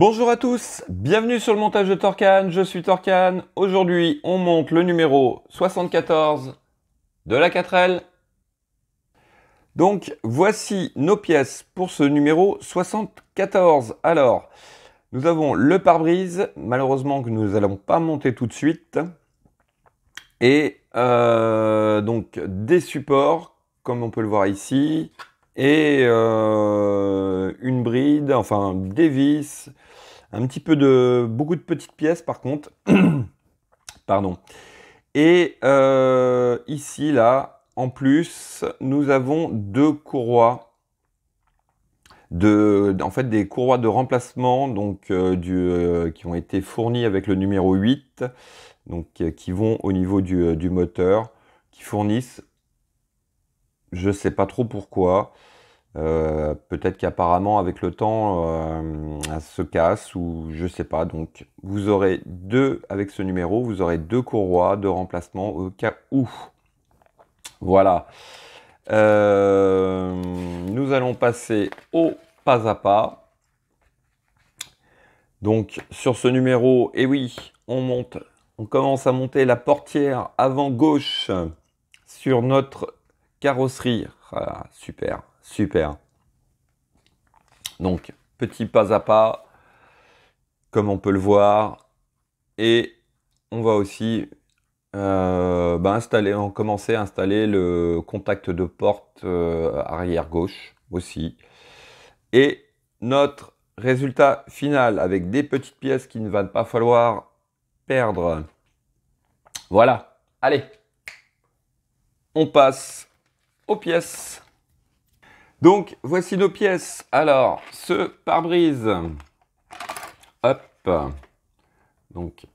Bonjour à tous, bienvenue sur le montage de Torcan, je suis Torcan. Aujourd'hui, on monte le numéro 74 de la 4L. Donc, voici nos pièces pour ce numéro 74. Alors, nous avons le pare-brise, malheureusement que nous n'allons pas monter tout de suite. Et euh, donc, des supports, comme on peut le voir ici, et euh, une bride, enfin des vis, un petit peu de beaucoup de petites pièces par contre. Pardon. Et euh, ici là, en plus, nous avons deux courroies de, en fait, des courroies de remplacement donc euh, du, qui ont été fournies avec le numéro 8, donc qui vont au niveau du, moteur, qui fournissent je sais pas trop pourquoi. Euh, peut-être qu'apparemment avec le temps, euh, elle se casse ou je sais pas. Donc vous aurez deux avec ce numéro, vous aurez deux courroies de remplacement au cas où. Voilà. Euh, nous allons passer au pas à pas. Donc sur ce numéro, et eh oui, on monte, on commence à monter la portière avant gauche sur notre carrosserie. Ah, super, super. Donc, petit pas à pas, comme on peut le voir. Et on va aussi euh, bah, installer, on commencer à installer le contact de porte euh, arrière gauche aussi. Et notre résultat final avec des petites pièces qu'il ne va pas falloir perdre. Voilà, allez, on passe aux pièces. Donc, voici nos pièces. Alors, ce pare-brise. Hop. Donc,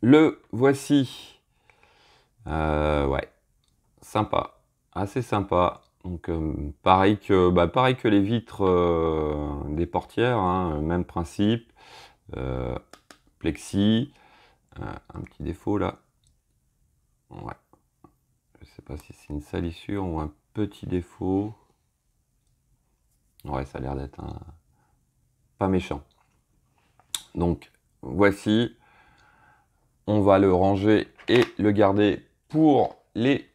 le voici. Euh, ouais, sympa. Assez sympa. Donc, euh, pareil, que, bah, pareil que les vitres euh, des portières, hein, même principe. plexi. un petit défaut là. Ouais sais pas si c'est une salissure ou un petit défaut. Ouais, ça a l'air d'être un... pas méchant. Donc voici, on va le ranger et le garder pour les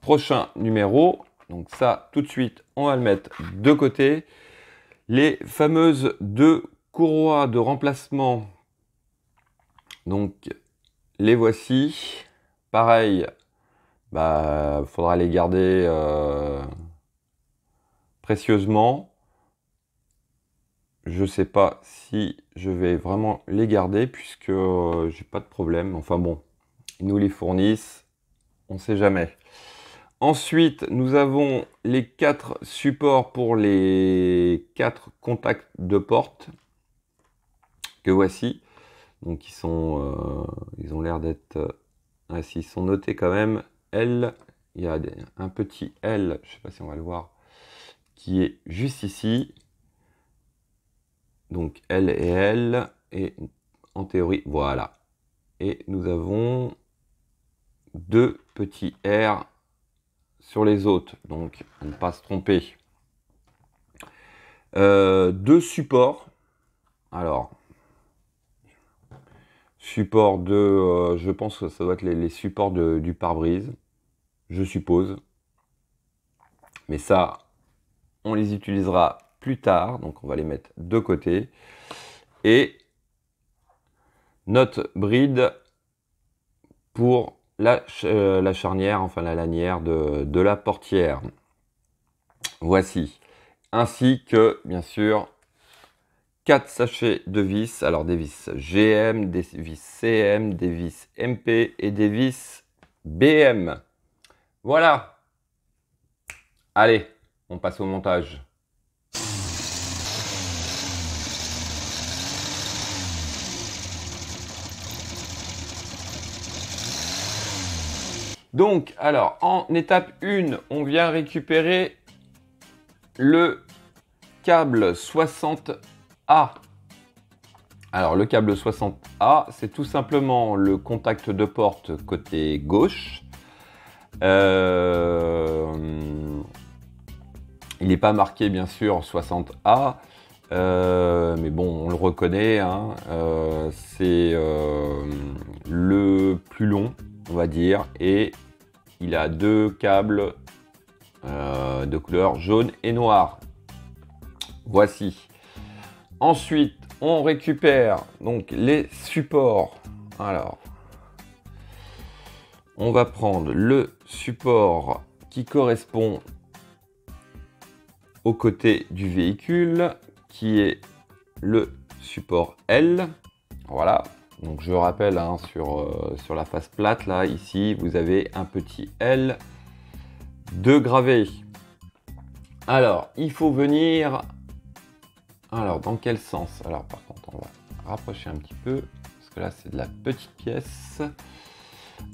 prochains numéros. Donc ça, tout de suite, on va le mettre de côté. Les fameuses deux courroies de remplacement. Donc les voici. Pareil, bah, faudra les garder euh, précieusement. Je sais pas si je vais vraiment les garder puisque euh, j'ai pas de problème. Enfin bon, ils nous les fournissent, on sait jamais. Ensuite, nous avons les quatre supports pour les quatre contacts de porte que voici. Donc ils sont, euh, ils ont l'air d'être, ah, ils sont notés quand même. L, il y a un petit L, je ne sais pas si on va le voir, qui est juste ici. Donc L et L, et en théorie, voilà. Et nous avons deux petits R sur les autres, donc ne pas se tromper. Euh, deux supports. Alors, support de, euh, je pense que ça doit être les, supports du pare-brise, je suppose. Mais ça, on les utilisera plus tard, donc on va les mettre de côté. Et notre bride pour la, euh, la, charnière, enfin la lanière de, de la portière. Voici. Ainsi que, bien sûr, 4 sachets de vis, alors des vis GM, des vis CM, des vis MP et des vis BM. Voilà. Allez, on passe au montage. Donc, alors, en étape 1, on vient récupérer le câble 60 alors le câble 60A, c'est tout simplement le contact de porte côté gauche. Euh, il n'est pas marqué bien sûr 60A. Euh, mais bon, on le reconnaît, hein, euh, c'est le plus long, on va dire, et il a deux câbles de couleur jaune et noir. Voici. Ensuite, on récupère donc les supports. Alors, on va prendre le support qui correspond au côté du véhicule, qui est le support L. Voilà. Donc je rappelle hein, sur, euh, sur la face plate là, ici, vous avez un petit L de gravé. Alors, il faut venir. Alors, dans quel sens? Alors, par contre, on va rapprocher un petit peu parce que là, c'est de la petite pièce.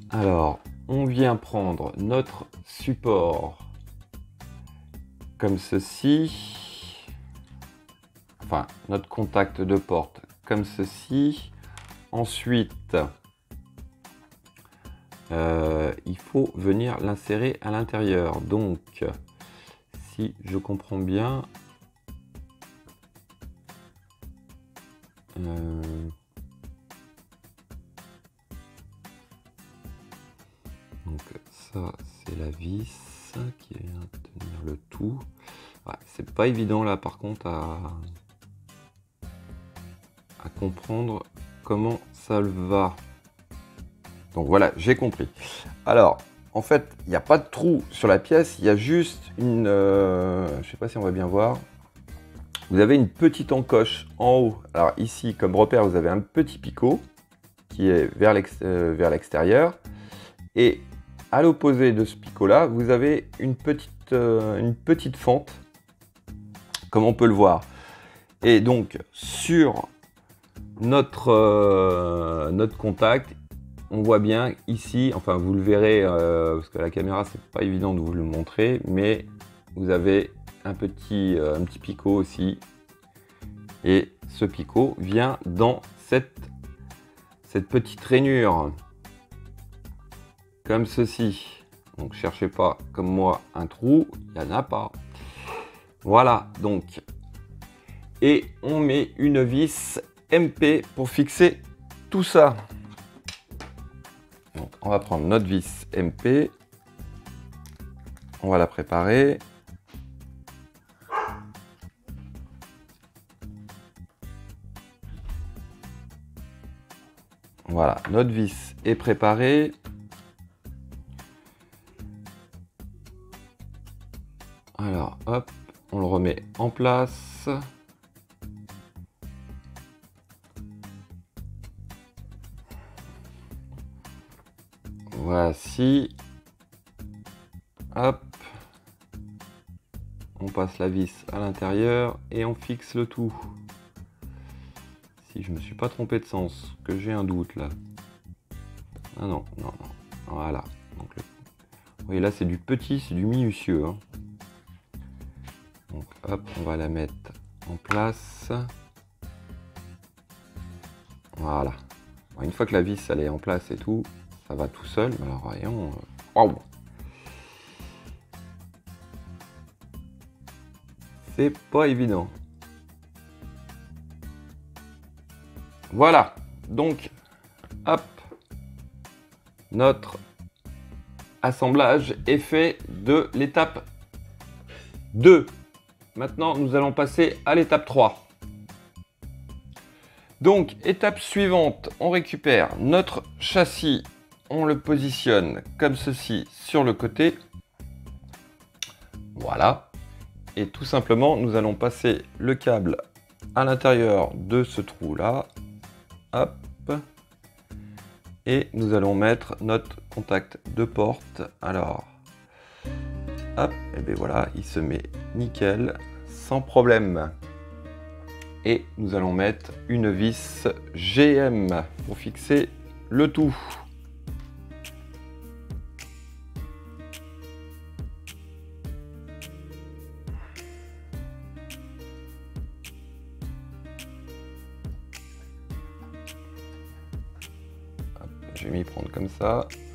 Alors, on vient prendre notre support comme ceci. Enfin, notre contact de porte comme ceci. Ensuite, euh, il faut venir l'insérer à l'intérieur. Donc, si je comprends bien, euh, donc ça c'est la vis qui vient tenir le tout. c'est pas évident là par contre à, comprendre comment ça le va. Donc voilà, j'ai compris. Alors, en fait, il n'y a pas de trou sur la pièce, il y a juste une... Euh, je sais pas si on va bien voir. Vous avez une petite encoche en haut. Alors ici, comme repère, vous avez un petit picot qui est vers euh, l'extérieur. Et à l'opposé de ce picot-là, vous avez une petite, euh, une petite fente, comme on peut le voir. Et donc, sur notre, euh, notre contact, on voit bien ici, enfin vous le verrez, parce que la caméra, c'est pas évident de vous le montrer, mais vous avez un petit, un petit picot aussi. Et ce picot vient dans cette, cette petite rainure comme ceci. Donc cherchez pas comme moi un trou, il n'y en a pas. Voilà, donc. Et on met une vis MP pour fixer tout ça. On va prendre notre vis MP. On va la préparer. Voilà, notre vis est préparée. Alors, hop, on le remet en place. Voici. Hop. On passe la vis à l'intérieur et on fixe le tout. Je me suis pas trompé de sens, que j'ai un doute là. Ah non, non, non. Voilà. Donc, voyez là, c'est du petit, c'est du minutieux. Hein. Donc hop, on va la mettre en place. Voilà. Une fois que la vis elle est en place et tout, ça va tout seul. Alors voyons. Euh, waouh C'est pas évident. Voilà. Donc, hop. Notre assemblage est fait de l'étape 2. Maintenant, nous allons passer à l'étape 3. Donc, étape suivante, on récupère notre châssis, on le positionne comme ceci sur le côté. Voilà. Et tout simplement, nous allons passer le câble à l'intérieur de ce trou-là. Et nous allons mettre notre contact de porte. Alors, Hop, et bien voilà, il se met nickel, sans problème. Et nous allons mettre une vis GM pour fixer le tout. Prendre comme ça.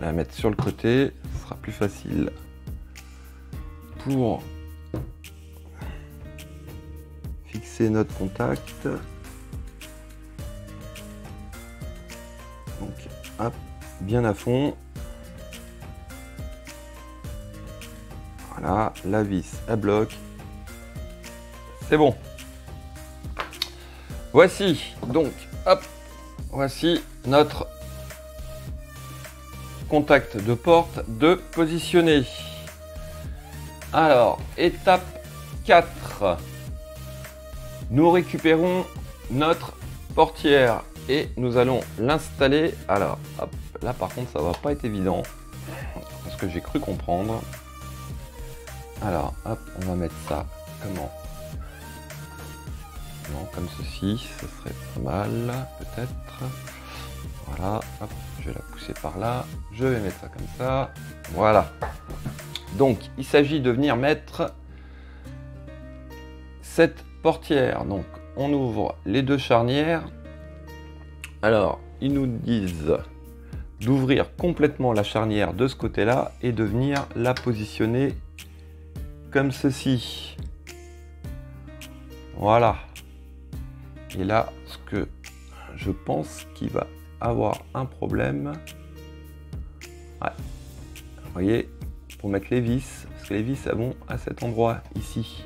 la mettre sur le côté, ce sera plus facile pour fixer notre contact. Donc, hop, bien à fond. La vis à bloc. C'est bon. Voici donc, hop, voici notre contact de porte de positionner. Alors, étape 4. Nous récupérons notre portière et nous allons l'installer. Alors, hop, là par contre, ça va pas être évident parce que j'ai cru comprendre. Alors, hop, on va mettre ça comment? Non, comme ceci, ce serait pas mal, peut-être. Voilà, hop, je vais la pousser par là. Je vais mettre ça comme ça. Voilà. Donc, il s'agit de venir mettre cette portière. Donc, on ouvre les deux charnières. Alors, ils nous disent d'ouvrir complètement la charnière de ce côté-là et de venir la positionner comme ceci. Voilà. Et là, ce que je pense qu'il va avoir un problème. Vous voyez, pour mettre les vis, parce que les vis vont à cet endroit ici.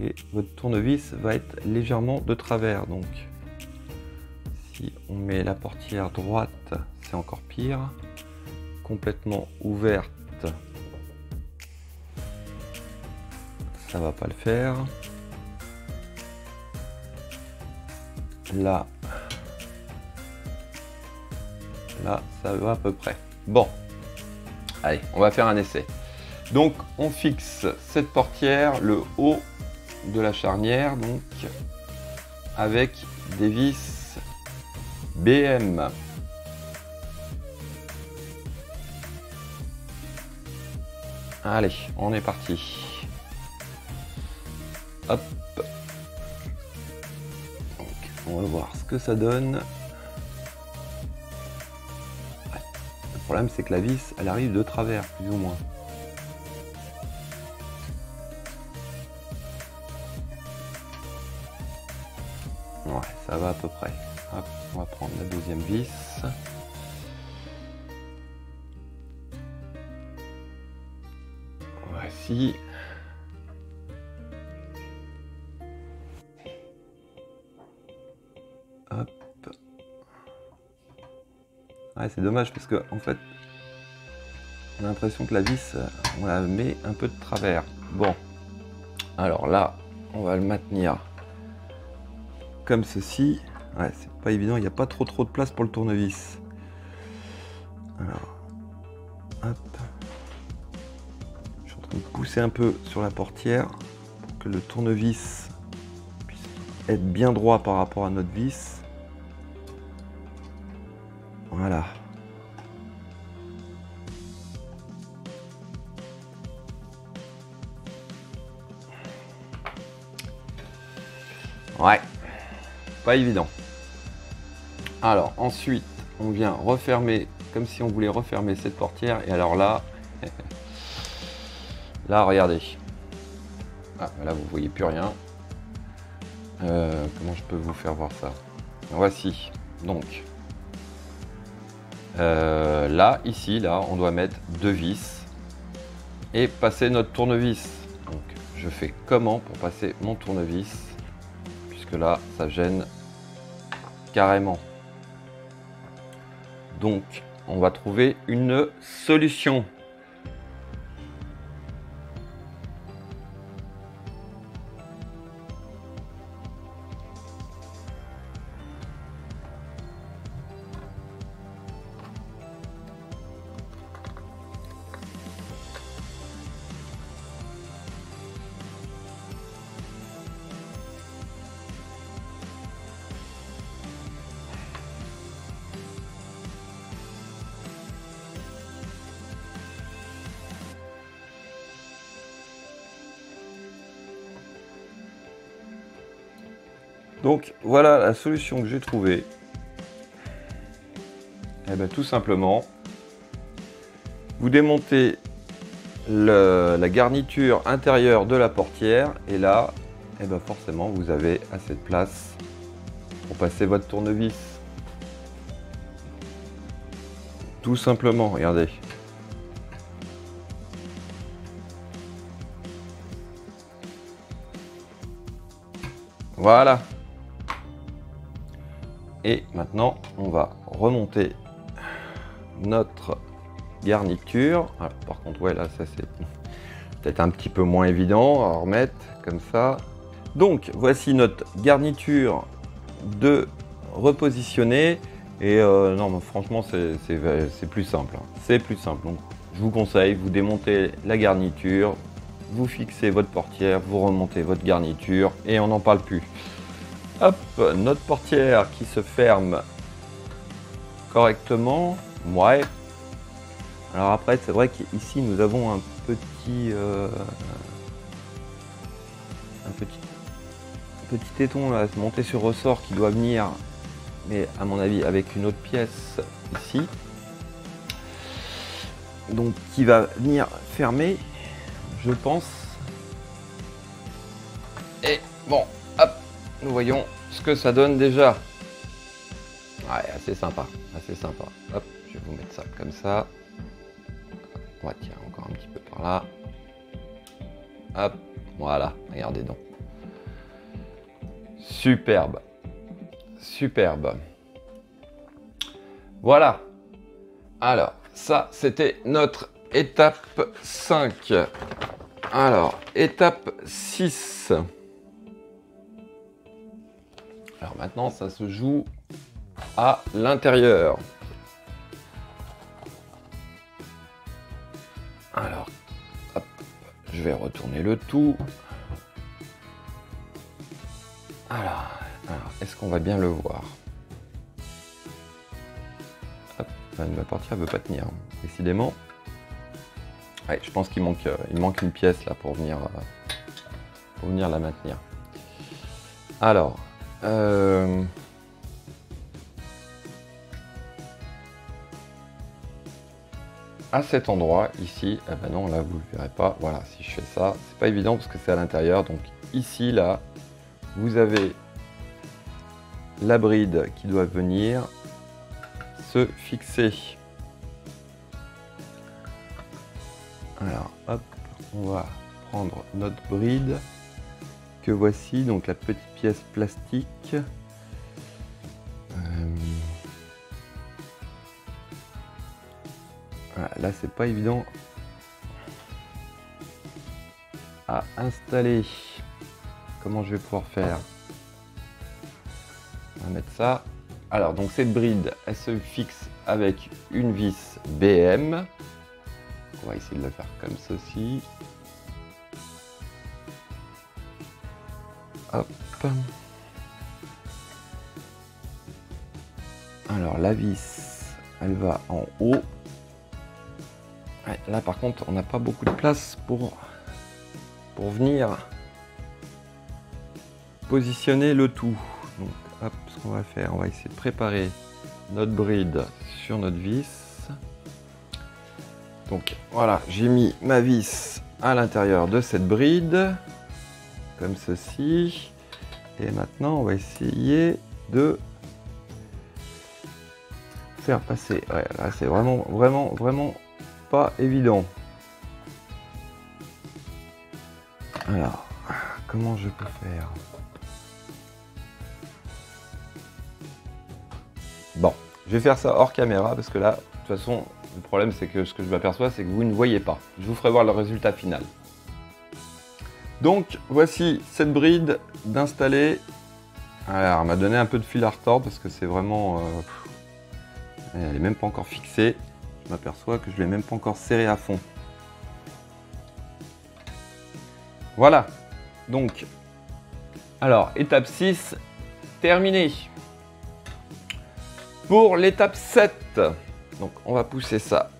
Et votre tournevis va être légèrement de travers. Donc, si on met la portière droite, c'est encore pire. Complètement ouverte, ça va pas le faire. Là, là, ça va à peu près. Bon, allez, on va faire un essai. Donc, on fixe cette portière, le haut de la charnière, donc avec des vis BM. Allez, on est parti. Hop. on va voir ce que ça donne. Le problème, c'est que la vis, elle arrive de travers, plus ou moins. Ouais, ça va à peu près. Hop, on va prendre la deuxième vis. Voici. C'est dommage parce que en fait, on a l'impression que la vis, on la met un peu de travers. Bon, alors là, on va le maintenir comme ceci. Ouais, c'est pas évident, il n'y a pas trop trop de place pour le tournevis. Alors, hop. Je suis en train de pousser un peu sur la portière pour que le tournevis puisse être bien droit par rapport à notre vis. Voilà. Ouais, pas évident. Alors ensuite, on vient refermer comme si on voulait refermer cette portière. Et alors là, là, regardez. Ah, là, vous voyez plus rien. Euh, comment je peux vous faire voir ça? Voici. Donc, euh, là, ici, là, on doit mettre deux vis et passer notre tournevis. Donc, je fais comment pour passer mon tournevis là, ça gêne carrément. Donc, on va trouver une solution. Donc voilà la solution que j'ai trouvée. Et eh bien tout simplement, Vous démontez la garniture intérieure de la portière et là, eh ben forcément, vous avez assez de place pour passer votre tournevis. Tout simplement, regardez. Voilà. Et maintenant, on va remonter notre garniture. Par contre, ouais, là, ça c'est peut-être un petit peu moins évident à remettre comme ça. Donc, voici notre garniture de repositionner. Et euh, non, mais franchement, c'est plus simple. Hein. C'est plus simple. Donc, je vous conseille, vous démontez la garniture, vous fixez votre portière, vous remontez votre garniture et on n'en parle plus. Hop, notre portière qui se ferme correctement. Ouais. Alors après, c'est vrai qu'ici nous avons un petit, euh, un petit, petit téton là, monté sur ressort qui doit venir, mais à mon avis avec une autre pièce ici. Donc qui va venir fermer je pense. Et bon, nous voyons ce que ça donne déjà. Ouais, assez sympa, assez sympa. Hop, je vais vous mettre ça comme ça. Ouais, tiens, encore un petit peu par là. Hop, voilà, regardez donc. Superbe. Superbe. Voilà. Alors, ça, c'était notre étape 5. Alors, étape 6. Alors maintenant, ça se joue à l'intérieur. Alors, hop, je vais retourner le tout. Alors, est-ce qu'on va bien le voir? Hop, ma portière ne veut pas tenir, décidément je pense qu'il manque, euh, il manque une pièce là pour venir, euh, pour venir la maintenir. Alors, euh, à cet endroit ici, eh ben non, là vous le verrez pas. Voilà, si je fais ça, c'est pas évident parce que c'est à l'intérieur. Donc ici, là, vous avez la bride qui doit venir se fixer Alors, hop, on va prendre notre bride que voici, donc la petite pièce plastique. Euh, là, c'est pas évident à installer. Comment je vais pouvoir faire? On va mettre ça. Alors, donc cette bride, elle se fixe avec une vis BM. On va essayer de le faire comme ceci. Alors la vis, elle va en haut. là par contre, on n'a pas beaucoup de place pour, pour venir positionner le tout. Donc hop, ce qu'on va faire, on va essayer de préparer notre bride sur notre vis. Donc voilà, j'ai mis ma vis à l'intérieur de cette bride, comme ceci. Et maintenant, on va essayer de faire passer. Là, c'est vraiment, vraiment, vraiment pas évident. Alors, comment je peux faire? Bon, je vais faire ça hors caméra parce que là, de toute façon, le problème, c'est que ce que je m'aperçois, c'est que vous ne voyez pas. Je vous ferai voir le résultat final. Donc, voici cette bride d'installer. Alors, elle m'a donné un peu de fil à retordre parce que c'est vraiment... Euh, elle n'est même pas encore fixée. Je m'aperçois que je ne l'ai même pas encore serré à fond. Voilà. Donc, alors, étape 6, terminée. Pour l'étape 7, donc on va pousser ça.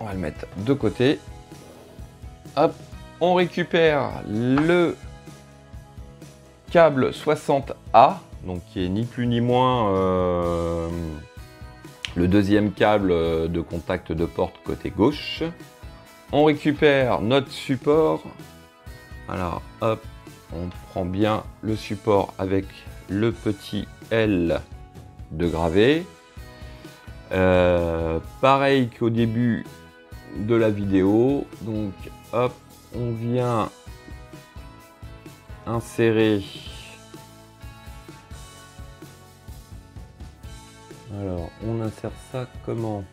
On va le mettre de côté. Hop, on récupère le câble 60A, donc qui est ni plus ni moins euh, le deuxième câble de contact de porte côté gauche. On récupère notre support. Alors hop, on prend bien le support avec le petit L de gravé. Euh, pareil qu'au début de la vidéo. Donc hop, on vient insérer. Alors on insère ça comment?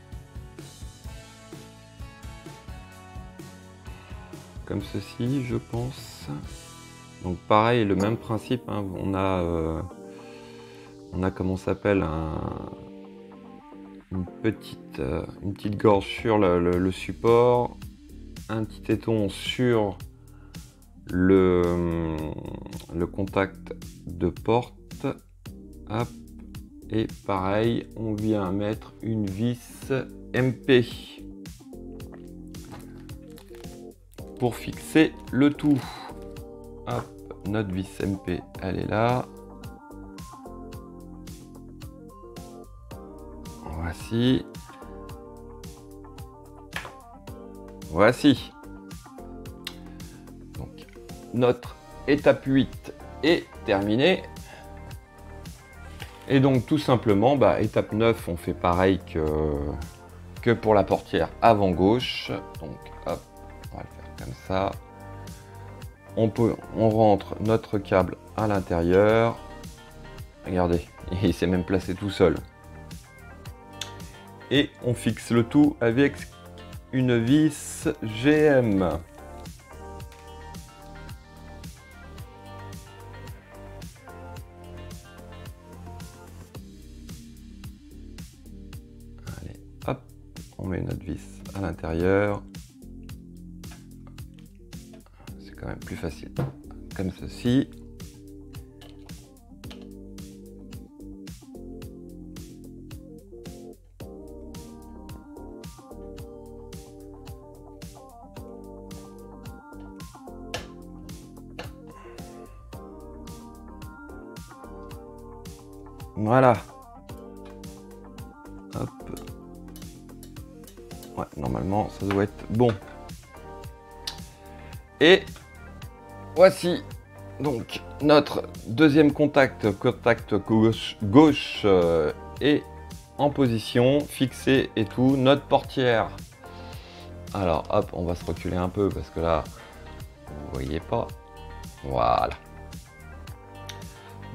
Comme ceci je pense. Donc pareil le même principe hein. on a euh, on a comment s'appelle un, une petite euh, une petite gorge sur le support un petit téton sur le, le contact de porte. Et pareil, on vient mettre une vis MP pour fixer le tout. notre vis MP, elle est là. Voici. Voici. Donc, notre étape 8 est terminée. Et donc, tout simplement, bah, étape 9, on fait pareil que, pour la portière avant gauche. Donc, hop, on va le faire comme ça. On, peut, on rentre notre câble à l'intérieur. Regardez, il s'est même placé tout seul. Et on fixe le tout avec une vis GM. Allez, hop, on met notre vis à l'intérieur. C'est quand même plus facile. Comme ceci. Voilà. Hop. Ouais, normalement, ça doit être bon. Et voici donc notre deuxième contact, contact gauche, gauche euh, est en position, fixé et tout. Notre portière. Alors hop, on va se reculer un peu parce que là, vous voyez pas. Voilà.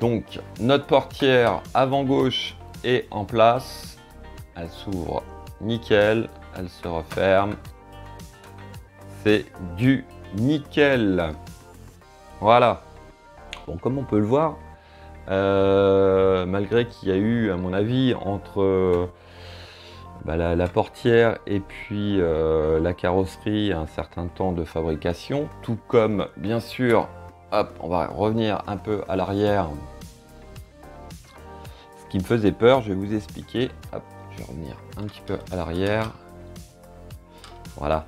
Donc notre portière avant gauche est en place. Elle s'ouvre nickel, elle se referme. C'est du nickel. Voilà. Bon, comme on peut le voir, euh, malgré qu'il y a eu, à mon avis, entre bah, la, portière et puis euh, la carrosserie un certain temps de fabrication, tout comme bien sûr Hop, on va revenir un peu à l'arrière. Ce qui me faisait peur, je vais vous expliquer. Hop, je vais revenir un petit peu à l'arrière. Voilà.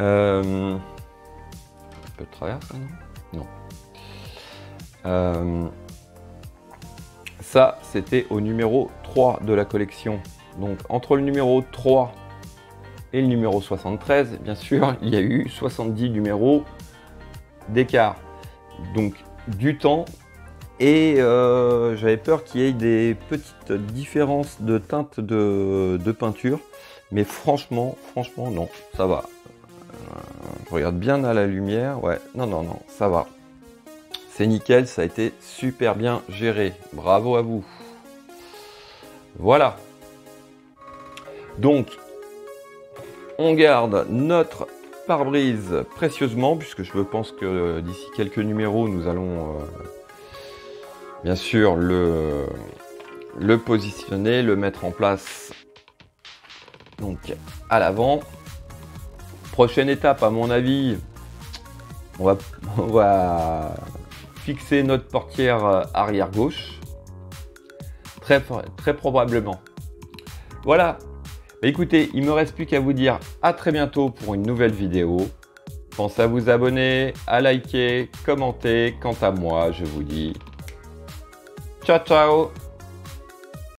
Euh, un peu de travers, ça, non? Non. Euh, ça, c'était au numéro 3 de la collection. Donc, entre le numéro 3 et le numéro 73, bien sûr, il y a eu 70 numéros d'écart. Donc du temps. Et euh, j'avais peur qu'il y ait des petites différences de teinte de, peinture. Mais franchement, franchement, non, ça va. Euh, je regarde bien à la lumière. Ouais, non, non, non, ça va. C'est nickel, ça a été super bien géré. Bravo à vous. Voilà. Donc, on garde notre pare-brise précieusement, puisque je pense que euh, d'ici quelques numéros, nous allons euh, bien sûr le, le positionner, le mettre en place donc à l'avant. Prochaine étape, à mon avis, on va, on va fixer notre portière euh, arrière gauche. Très, très probablement. Voilà, écoutez, il me reste plus qu'à vous dire à très bientôt pour une nouvelle vidéo. Pensez à vous abonner, à liker, commenter. Quant à moi, je vous dis ciao ciao